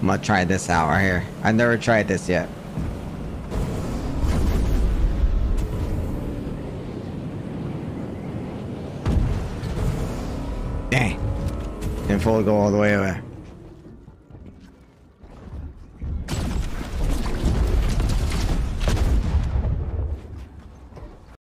I'm gonna try this out right here. I never tried this yet. Dang. Didn't fully go all the way away.